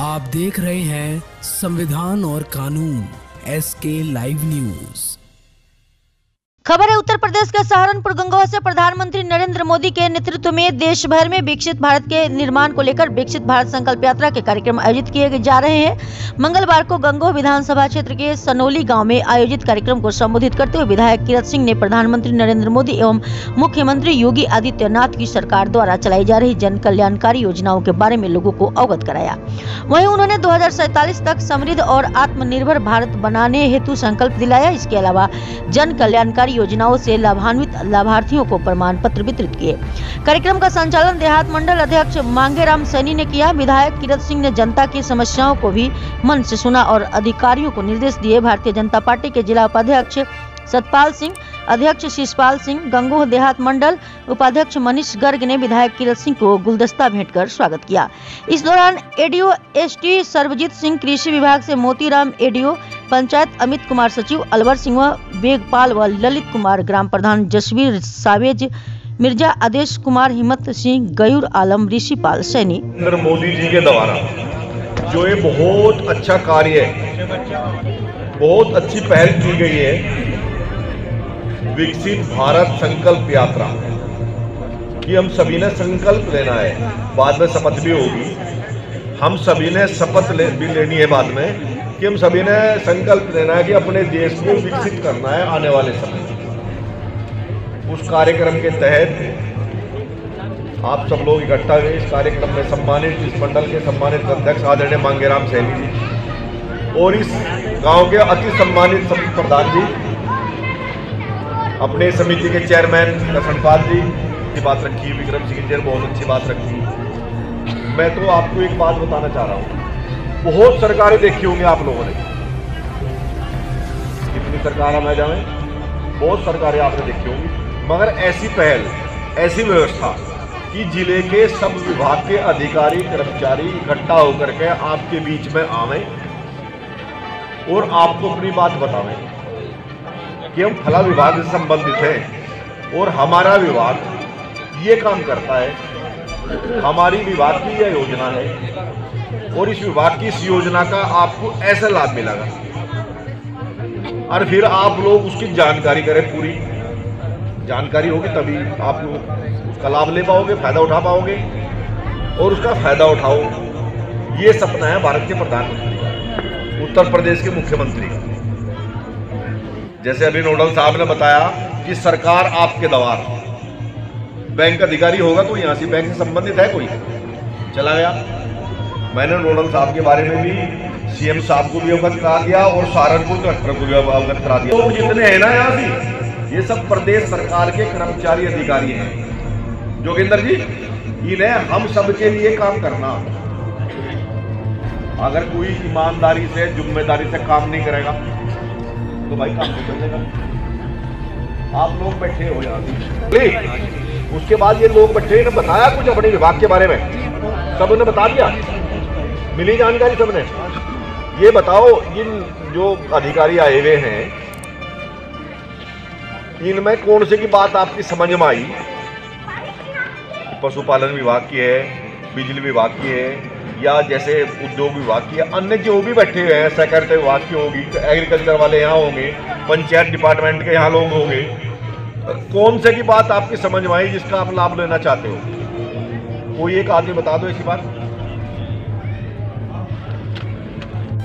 आप देख रहे हैं संविधान और कानून एस के लाइव न्यूज़ खबर है, उत्तर प्रदेश के सहारनपुर गंगवा से प्रधानमंत्री नरेंद्र मोदी के नेतृत्व में देश भर में विकसित भारत के निर्माण को लेकर विकसित भारत संकल्प यात्रा के कार्यक्रम आयोजित किए जा रहे हैं। मंगलवार को गंगोह विधानसभा क्षेत्र के सनोली गाँव में आयोजित कार्यक्रम को संबोधित करते हुए विधायक किरत सिंह ने प्रधानमंत्री नरेंद्र मोदी एवं मुख्यमंत्री योगी आदित्यनाथ की सरकार द्वारा चलाई जा रही जन कल्याणकारी योजनाओं के बारे में लोगों को अवगत कराया। वही उन्होंने दो तक समृद्ध और आत्मनिर्भर भारत बनाने हेतु संकल्प दिलाया। इसके अलावा जन कल्याणकारी सरकारी योजनाओं से लाभान्वित लाभार्थियों को प्रमाण पत्र वितरित किए। कार्यक्रम का संचालन देहात मंडल अध्यक्ष मांगेराम सैनी ने किया। विधायक किरत सिंह ने जनता की समस्याओं को भी मन से सुना और अधिकारियों को निर्देश दिए। भारतीय जनता पार्टी के जिला उपाध्यक्ष सतपाल सिंह, अध्यक्ष शिषपाल सिंह गंगोह देहात मंडल उपाध्यक्ष मनीष गर्ग ने विधायक किरत सिंह को गुलदस्ता भेंट कर स्वागत किया। इस दौरान एडीओ एसटी सर्वजीत सिंह, कृषि विभाग से मोतीराम एडीओ पंचायत अमित कुमार सचिव अलवर सिंह वेगपाल व ललित कुमार ग्राम प्रधान जसवीर सावेज मिर्ज़ा आदेश कुमार हिम्मत सिंह गयूर आलम ऋषिपाल सैनी। नरेंद्र मोदी जी के द्वारा जो ये बहुत अच्छा कार्य है बहुत अच्छी पहल की गई है विकसित भारत संकल्प यात्रा कि हम सभी ने संकल्प लेना है। बाद में शपथ भी होगी। हम सभी ने शपथ ले, भी लेनी है बाद में। कि हम सभी ने संकल्प लेना है कि अपने देश को विकसित करना है आने वाले समय उस कार्यक्रम के तहत आप सब लोग इकट्ठा हुए इस कार्यक्रम में सम्मानित, इस मंडल के सम्मानित अध्यक्ष आदरणीय मांगेराम सैनी जी और इस गाँव के अति सम्मानित प्रधान जी, अपने समिति के चेयरमैन लखनपाल जी की बात रखी, विक्रम सिंह जी ने बहुत अच्छी बात रखी। मैं तो आपको एक बात बताना चाह रहा हूँ। बहुत सरकारें देखी होंगी आप लोगों ने। कितनी सरकार मैं? जाए बहुत सरकारें आपने देखी होंगी। मगर ऐसी पहल, ऐसी व्यवस्था कि ज़िले के सब विभाग के अधिकारी, कर्मचारी इकट्ठा होकर के आपके बीच में आवे और आपको अपनी बात बतावें कि हम फला विभाग से संबंधित हैं और हमारा विभाग ये काम करता है। हमारी विभाग की यह योजना है और इस विभाग की इस योजना का आपको ऐसा लाभ मिलेगा और फिर आप लोग उसकी जानकारी करें पूरी। जानकारी होगी तभी आप लोग उसका लाभ ले पाओगे, फ़ायदा उठा पाओगे और उसका फ़ायदा उठाओ। ये सपना है भारत के प्रधानमंत्री का, उत्तर प्रदेश के मुख्यमंत्री का। जैसे अभी नोडल साहब ने बताया कि सरकार आपके दवार बैंक अधिकारी होगा कोई यहाँ से बैंक से संबंधित है कोई? चला गया। मैंने नोडल साहब के बारे में भी, सीएम साहब को भी अवगत करा दिया और सहारनपुर कलेक्टर को भी अवगत करा दिया। लोग जितने हैं ना यहाँ भी, ये सब प्रदेश सरकार के कर्मचारी अधिकारी हैं। जोगिंदर जी, इन्हें हम सब के लिए काम करना। अगर कोई ईमानदारी से, ज़िम्मेदारी से काम नहीं करेगा तो भाई काम नहीं चलेगा आप लोग बैठे हो यहाँ उसके बाद ये लोग बैठे ने बताया कुछ अपने विभाग के बारे में? सब उन्हें बता दिया? मिली जानकारी सबने? ये बताओ, इन जो अधिकारी आए हुए हैं, इनमें कौन से की बात आपकी समझ में आई? पशुपालन विभाग की है, बिजली विभाग की है, या जैसे उद्योग विभाग की अन्य जो भी बैठे हुए हैं सहकारिता विभाग की होगी एग्रीकल्चर वाले यहाँ होंगे, पंचायत डिपार्टमेंट के यहाँ लोग होंगे कौन से की बात आपकी समझ में आई जिसका आप लाभ लेना चाहते हो? कोई एक आदमी बता दो इसी बात।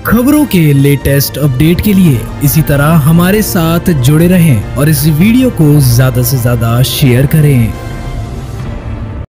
खबरों के लेटेस्ट अपडेट के लिए इसी तरह हमारे साथ जुड़े रहें और इस वीडियो को ज़्यादा से ज़्यादा शेयर करें।